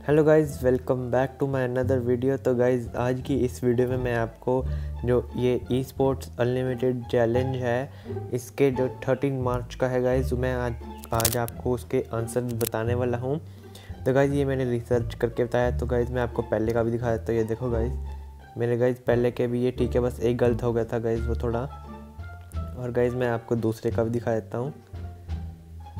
Hello guys welcome back to my another video तो guys आज की इस वीडियो में मैं आपको जो ये ई स्पोर्ट्स अनलिमिटेड चैलेंज है, इसके जो 13 मार्च का है गाइज़ मैं आज आज आपको उसके आंसर बताने वाला हूँ। तो गाइज़ ये मैंने रिसर्च करके बताया। तो गाइज़ मैं आपको पहले का भी दिखा देता हूँ। ये देखो गाइज़ मेरे गाइज़ पहले के भी ये ठीक है, बस एक गलत हो गया था गाइज़ वो थोड़ा। और गाइज़ मैं आपको दूसरे का भी दिखा देता हूँ।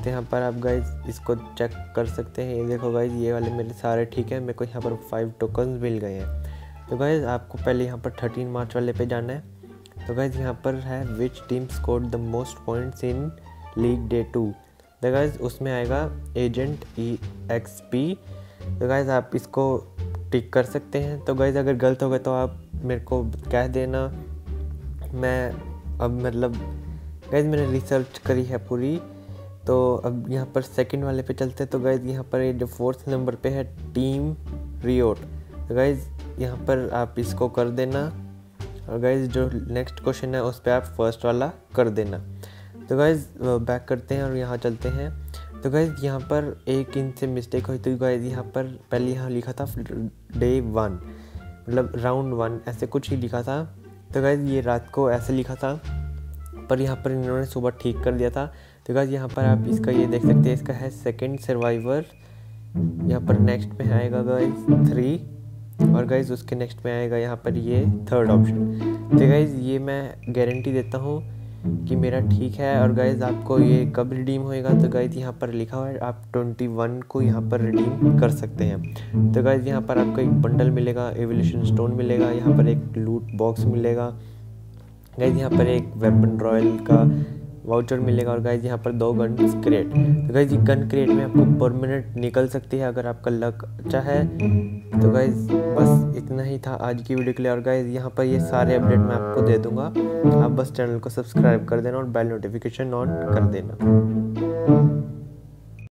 तो यहाँ पर आप गाइज़ इसको चेक कर सकते हैं। ये देखो गाइज़ ये वाले मेरे सारे ठीक है, मेरे को यहाँ पर फाइव टोकन मिल गए हैं। तो गाइज़ आपको पहले यहाँ पर थर्टीन मार्च वाले पे जाना है। तो गाइज़ यहाँ पर है which team score the most points in league day two तो गाइज़ उसमें आएगा एजेंट ई एक्स पी तो गाइज़ आप इसको टिक कर सकते हैं। तो गाइज़ अगर गलत हो गया तो आप मेरे को कह देना। मैं अब मतलब गाइज़ मैंने रिसर्च करी है पूरी। तो अब यहाँ पर सेकंड वाले पे चलते हैं। तो गाइज़ यहाँ पर ये जो फोर्थ नंबर पे है टीम रियोट तो गाइज़ यहाँ पर आप इसको कर देना। और गाइज़ जो नेक्स्ट क्वेश्चन है, उस पर आप फ़र्स्ट वाला कर देना। तो गाइज़ बैक करते हैं और यहाँ चलते हैं। तो गाइज़ यहाँ पर एक इनसे मिस्टेक हुई तो गाइज़ यहाँ पर पहले यहाँ लिखा था डे वन मतलब राउंड वन ऐसे कुछ ही लिखा था। तो गाइज़ ये रात को ऐसे लिखा था। पर यहाँ पर इन्होंने सुबह ठीक कर दिया था। तो गाइज़ यहाँ पर आप इसका ये देख सकते हैं, इसका है सेकंड सर्वाइवर यहाँ पर नेक्स्ट में आएगा गाइज़ थ्री और गाइज़ उसके नेक्स्ट में आएगा यहाँ पर ये थर्ड ऑप्शन तो गाइज़ ये मैं गारंटी देता हूँ कि मेरा ठीक है। और गाइज़ आपको ये कब रिडीम होएगा? तो गाइज़ यहाँ पर लिखा हुआ है, आप 21 को यहाँ पर रिडीम कर सकते हैं। तो गाइज़ यहाँ पर आपको एक बंडल मिलेगा एवोल्यूशन स्टोन मिलेगा, यहाँ पर एक लूट बॉक्स मिलेगा। गाइज़ यहाँ पर एक वेपन रॉयल का वाउचर मिलेगा और गाइज़ यहाँ पर दो गन क्रिएट तो गाइज़ गन क्रिएट में आपको परमानेंट मिनट निकल सकती है अगर आपका लक अच्छा है। तो गाइज़ बस इतना ही था आज की वीडियो के लिए और गाइज़ यहाँ पर ये सारे अपडेट मैं आपको दे दूँगा। आप बस चैनल को सब्सक्राइब कर देना और बेल नोटिफिकेशन ऑन कर देना।